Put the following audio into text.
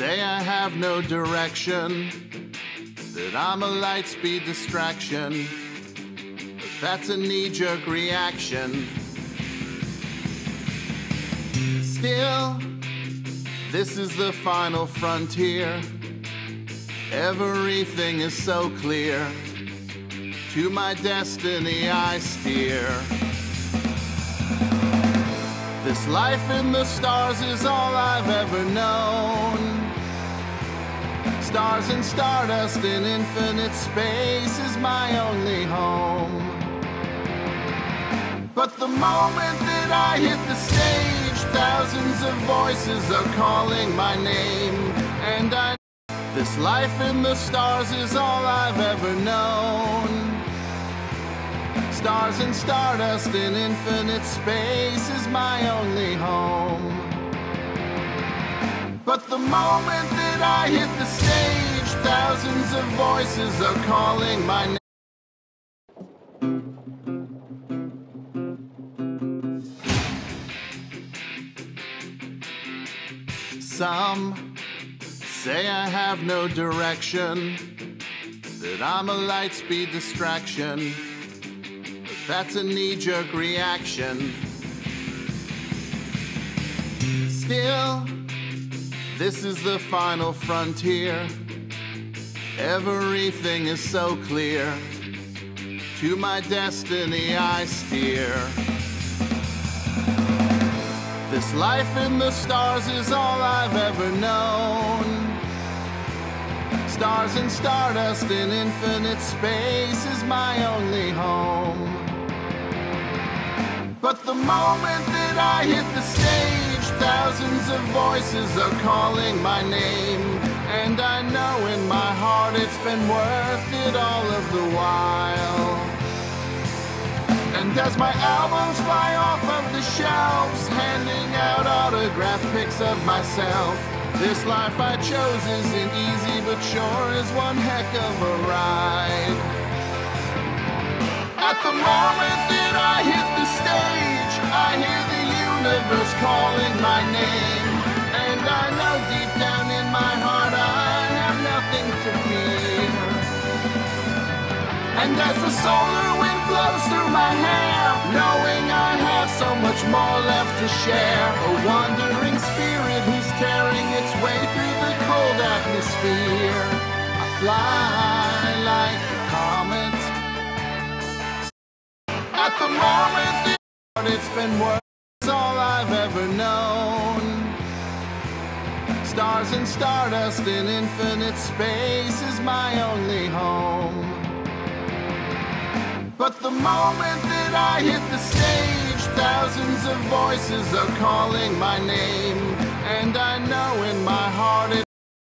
say I have no direction, that I'm a light speed distraction. But that's a knee jerk reaction. Still, this is the final frontier. Everything is so clear. To my destiny I steer. This life in the stars is all I've ever known. Stars and stardust in infinite space is my only home. But the moment that I hit the stage, thousands of voices are calling my name. And I this life in the stars is all I've ever known. Stars and stardust in infinite space is my only home. But the moment that I hit the stage, thousands of voices are calling my name. Some say I have no direction, that I'm a light speed distraction. But that's a knee jerk reaction. Still, this is the final frontier. Everything is so clear. To my destiny I steer. This life in the stars is all I've ever known. Stars and stardust in infinite space is my only home. But the moment that I hit the stage, thousands of voices are calling my name. And I know in my heart it's been worth it all of the while. And as my albums fly off of the shelves, handing out autograph pics of myself, this life I chose isn't easy, but sure is one heck of a ride. At the moment that I hit the stage, I hear universe calling my name. And I know deep down in my heart I have nothing to fear. And as the solar wind blows through my hair, knowing I have so much more left to share, a wandering spirit who's tearing its way through the cold atmosphere. I fly like a comet. At the moment it's been worth all I've ever known. Stars and stardust in infinite space is my only home. But the moment that I hit the stage, thousands of voices are calling my name. And I know in my heart